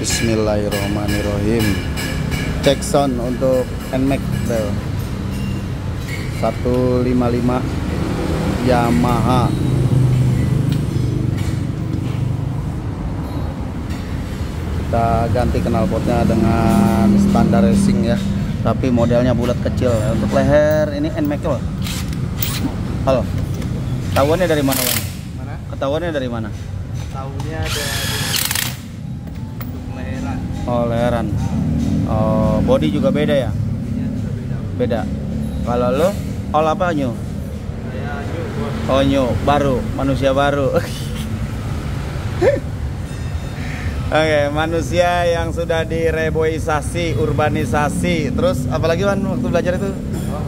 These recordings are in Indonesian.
Bismillahirrahmanirrahim Cek sound untuk NMAX bro 155 Yamaha Kita ganti knalpotnya dengan standar racing ya Tapi modelnya bulat kecil Untuk leher ini NMAX loh Halo Ketahuannya dari mana Bang? Mana? Ketahuannya dari mana? Untuk leheran. Oh leheran. Oh body juga beda ya? Juga beda. Kalau lo all apa nyu? Oh nyu baru. Manusia baru. Oke manusia yang sudah direboisasi urbanisasi. Terus apalagi kan waktu belajar itu?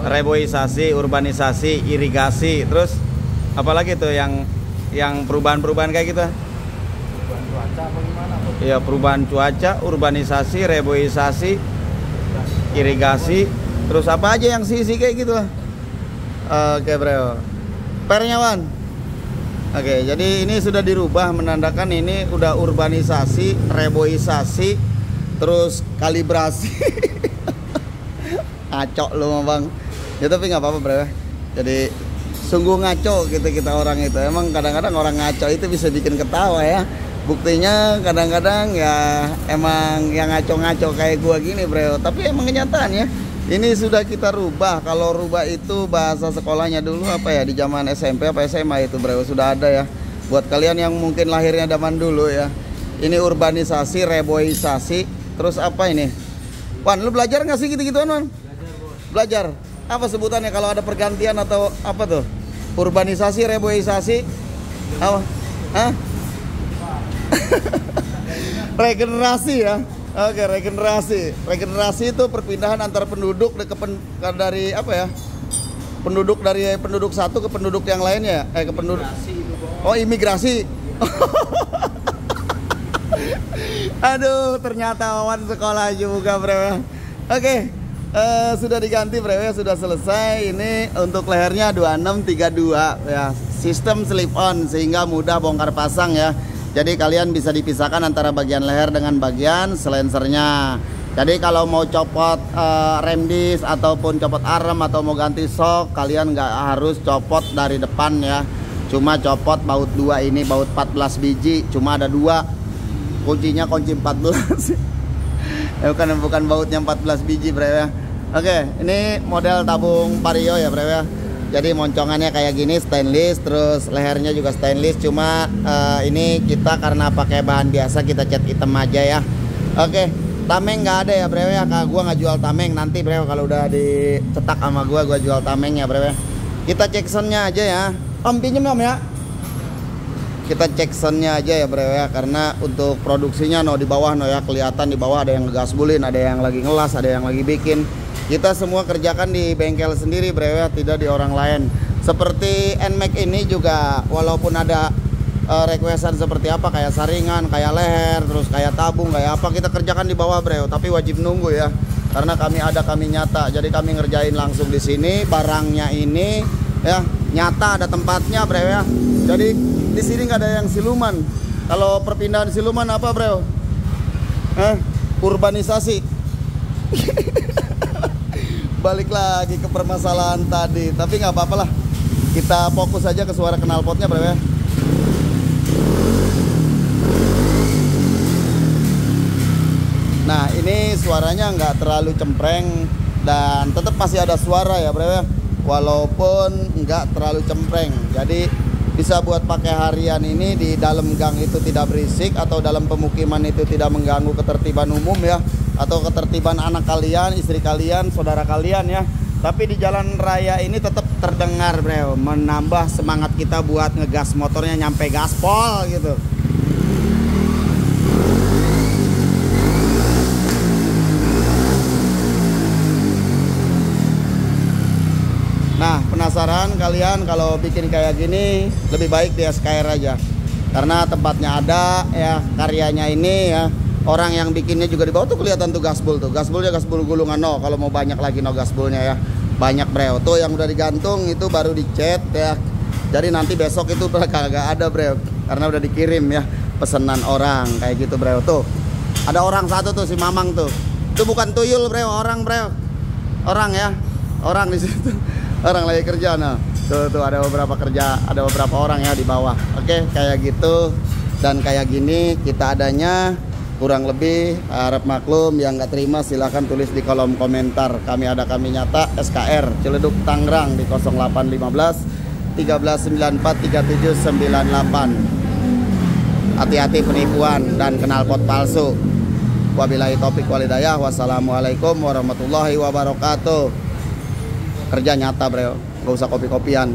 Reboisasi urbanisasi irigasi. Terus apalagi tuh yang yang perubahan-perubahan kayak gitu cuaca bos? Iya perubahan cuaca, urbanisasi, reboisasi, irigasi, terus apa aja yang sisi kayak gitu lah. Oke bro, pernya Wan. Oke, jadi ini sudah dirubah menandakan ini udah urbanisasi, reboisasi, terus kalibrasi. ngaco lu bang. Ya tapi nggak apa-apa bro. Jadi sungguh ngaco gitu kita orang itu. Emang kadang-kadang orang ngaco itu bisa bikin ketawa ya buktinya kadang-kadang ya emang yang ngaco-ngaco kayak gua gini bro tapi emang kenyataannya ini sudah kita rubah. Kalau rubah itu bahasa sekolahnya dulu apa ya? Di zaman SMP apa SMA itu bro sudah ada ya. Buat kalian yang mungkin lahirnya zaman dulu ya. Ini urbanisasi reboisasi. Terus apa ini? Wan lu belajar nggak sih gitu-gituan Wan? Belajar. Apa sebutannya kalau ada pergantian atau apa tuh? Urbanisasi reboisasi? Apa? Hah? regenerasi ya. Oke regenerasi. Regenerasi itu perpindahan antar penduduk ke pen, dari apa ya? Penduduk dari penduduk satu ke penduduk yang lainnya. Eh ke penduduk oh imigrasi. Aduh ternyata Wawan sekolah juga bro oke eh, sudah diganti bro ya sudah selesai. Ini untuk lehernya 2632 ya. Sistem slip on sehingga mudah bongkar pasang ya jadi kalian bisa dipisahkan antara bagian leher dengan bagian selensernya. Jadi kalau mau copot eh, rem dis ataupun copot arm atau mau ganti sok, kalian nggak harus copot dari depan ya. Cuma copot baut dua ini baut 14 biji, cuma ada dua. Kuncinya kunci 14. ya bukan bukan bautnya 14 biji bro ya. Oke, ini model tabung Vario ya bro ya. Jadi moncongannya kayak gini stainless, terus lehernya juga stainless. Cuma eh, ini kita karena pakai bahan biasa kita cat hitam aja ya. Oke, tameng nggak ada ya bro ya. Gua nggak jual tameng nanti bro kalau udah dicetak sama gua, gua jual tameng ya ya. Kita cek soundnya aja ya. Om pinjem om ya. Kita cek soundnya aja ya bro ya karena untuk produksinya no di bawah no ya kelihatan di bawah ada yang ngegasbulin, ada yang lagi ngelas, ada yang lagi bikin. Kita semua kerjakan di bengkel sendiri bro ya, tidak di orang lain. Seperti NMAX ini juga walaupun ada eh, requestan seperti apa kayak saringan, kayak leher, terus kayak tabung, kayak apa kita kerjakan di bawah bro, tapi wajib nunggu ya. Karena kami ada kami nyata, jadi kami ngerjain langsung di sini, barangnya ini ya nyata ada tempatnya bro ya. Jadi di sini nggak ada yang siluman. Kalau perpindahan siluman apa bro? Eh, urbanisasi. Balik lagi ke permasalahan tadi, tapi nggak apa-apa lah. Kita fokus aja ke suara knalpotnya bro ya. Nah ini suaranya nggak terlalu cempreng dan tetap masih ada suara ya bro ya Walaupun nggak terlalu cempreng Jadi bisa buat pakai harian ini di dalam gang itu tidak berisik Atau dalam pemukiman itu tidak mengganggu ketertiban umum ya Atau ketertiban anak kalian, istri kalian, saudara kalian ya Tapi di jalan raya ini tetap terdengar bro Menambah semangat kita buat ngegas motornya nyampe gaspol gitu Nah, penasaran kalian kalau bikin kayak gini lebih baik di SKR aja. Karena tempatnya ada ya, karyanya ini ya. Orang yang bikinnya juga di bawah tuh kelihatan tuh gasbul tuh. Gasbulnya gasbul gulungan no. Kalau mau banyak lagi no gasbulnya ya. Banyak breo. Tuh yang udah digantung itu baru dicat ya. Jadi nanti besok itu kagak ada breo. Karena udah dikirim ya pesanan orang kayak gitu breo tuh. Ada orang satu tuh si Mamang tuh. Itu bukan tuyul, Bro, orang, Bro. Orang ya. Orang di situ. Orang lagi kerja nah. Tuh tuh ada beberapa kerja, ada beberapa orang ya di bawah. Oke, kayak gitu dan kayak gini kita adanya kurang lebih harap maklum yang nggak terima silahkan tulis di kolom komentar. Kami ada kami nyata SKR Ciledug Tangerang di 0815 1394 3798 hati-hati penipuan dan knalpot palsu. Wabillahi topik walidayah wassalamualaikum warahmatullahi wabarakatuh. Kerja nyata bro. Nggak usah kopi-kopian